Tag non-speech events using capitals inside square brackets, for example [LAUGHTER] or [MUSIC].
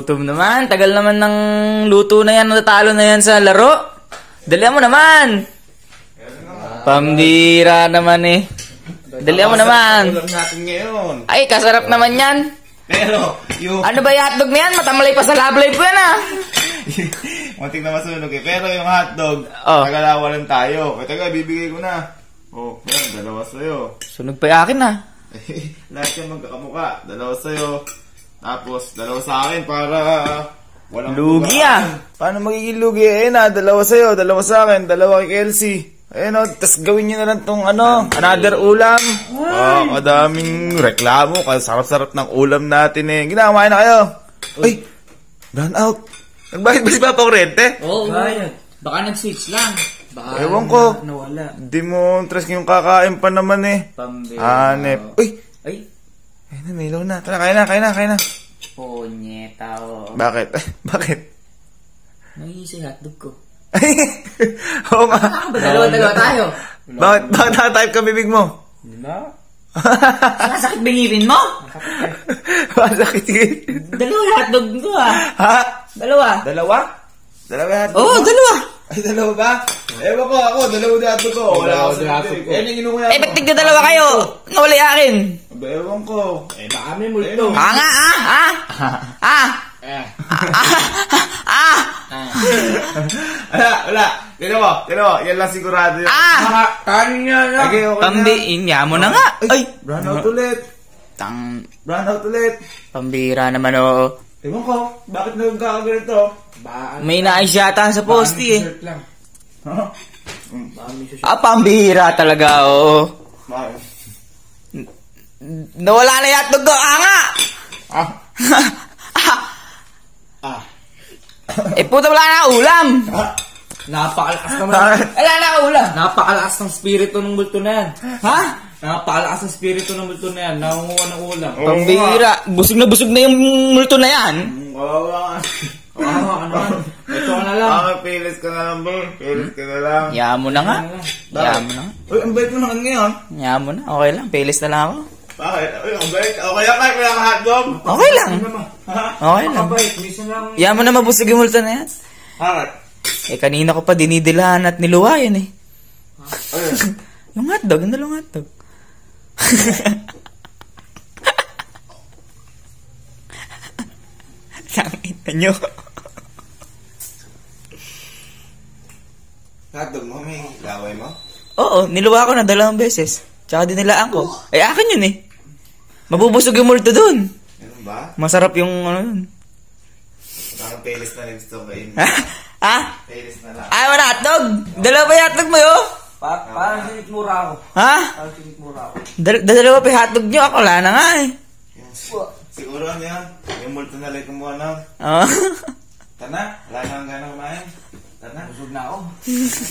Gutom naman. Tagal naman ng luto na yan. Natalo na yan sa laro. Dalihan mo naman. Pambira naman eh. Dalihan mo naman. Ay, kasarap naman yan. Pero, yung... Ano ba yung hotdog na yan? Matamalay pa sa lablay po yan ah. [LAUGHS] Muntik na masunog eh. Pero yung hotdog, Oh. nagalawa lang tayo. Kaya taga, bibigay ko na. Oh, yan, dalawa sa'yo. Sunog pa yung akin ah. [LAUGHS] Lahat yan magkakamuka. Dalawa sa'yo. Tapos, dalawa sa akin para walang Lugi ah. Paano magiging lugi? Eh na, dalawa sa'yo, dalawa sa akin, dalawa kay Kelsey. Ayun o, tas gawin nyo na lang tong ano, another ulam. Ah, kadaming reklamo, kasi sarap-sarap ng ulam natin eh. Ginamain na kayo. Ay, run out. Nagbayad ba si Papa Kurente? Oo, Baka nag-switch lang. Baka Ewan ko. nawala. Di mo interest yung kakain pa naman eh. Pambira. Hanep. Uy, Ay, ayun na, may ilaw na. Tara, kain na, kain na, kain na. ponyeta oh. Bakit? [LAUGHS] Bakit? Nangisi hotdog ko. [LAUGHS] Oo nga. Dalawa-dalawa tayo. Bakit, bakit nakatype ka bibig mo? [LAUGHS] Nasakit bingipin mo? Masakit. Dalawa hotdog ko ah. Ha? Dalawa. Dalawa? Dalawa yan? Oo, dalawa. Ay, dalawa ba? Ewan ko ako, dalawa dato ko. Wala ako sa bibig. Eh, nang inukuya Eh, ba't tigda dalawa kayo? Nawala yung akin. Ewan ko. Eh, baka may Ah nga, ah, ah. [LAUGHS] Ah. [LAUGHS] Ah. Ah. Wala, wala. Tino mo, tino mo. Yan lang sigurado yun. Ah. Kanin nga lang. Okay, okay Pambi, inya mo na nga. Ay. Brown out ulit. Tang, Brown out ulit. pambira naman oh. Ewan ko, bakit nagkakaganito? May nais yata sa poste eh. Ha? Ah, pambira talaga oh. Bakit? Nawala na yung hotdog ko. Ah nga. [LAUGHS] Ah. Ah. Eh, puta wala na ulam. Napakalakas naman. [LAUGHS] Bakit? Wala na ulam. Napakalakas ng spirito ng multo na yan. Ha? Napakalakas ng spirito ng multo na yan. Nangunguha ng ulam. Pambira. Busog na busog na yung multo na yan. Kawawa nga. Oo, ano man. Ito ka na lang. Bakit pilis ka na lang, bro? Pilis ka na lang. Yaya mo na nga. Yaya mo na nga. Uy, ang bait mo naman ngayon. Yaya mo na. Okay lang. Paylist na lang ako. Bakit? Uy, ang bait. Okay lang kayo, kaya ka hotdog. Okay lang. Ha? Okay lang. Kapait, minsan lang. Yaya mo na mabusog yung multo na yan. Bakit? Eh, kanina ko pa dinidilahan at niluwayan eh. Ayun. [LAUGHS] Yung hotdog, yung dalawang hotdog. [LAUGHS] Tangina nyo. Hotdog mo, may laway mo? Oo, niluwa ko na dalawang beses. Tsaka dinilaan ko. Eh, akin yun eh. Mabubusog yung multo dun. Ganun ba? Masarap yung ano yun. Parang pilis na rin gusto kainin. Ha? Ha? Pilis na lang. Ay, wala hotdog. Dalawa pa yung hotdog mo yun? Pa parang sinikmura ako. Ha? Parang sinikmura ako. Dal- dalawa pa yung hotdog nyo. Ako wala na nga eh. Siguro ano yan? Yung multo na like kumuha na. Oo. [LAUGHS] Tana, wala na ang gana kumain. Tana. Busog na ako. [LAUGHS]